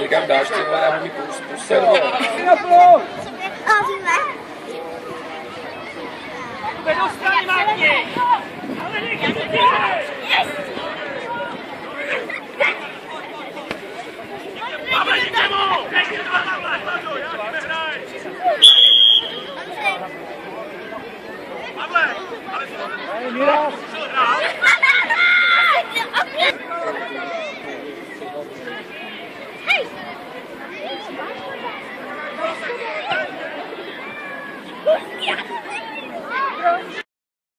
Říkám, dáš ty vole, já mi pustit, vole. A víme. Do strany Magni! Ale nechci to Pavel, jděte mu! Nechci to Pavle! Pavle, já ti nehraj! Pavle, ale co to? Hrál? Yeah.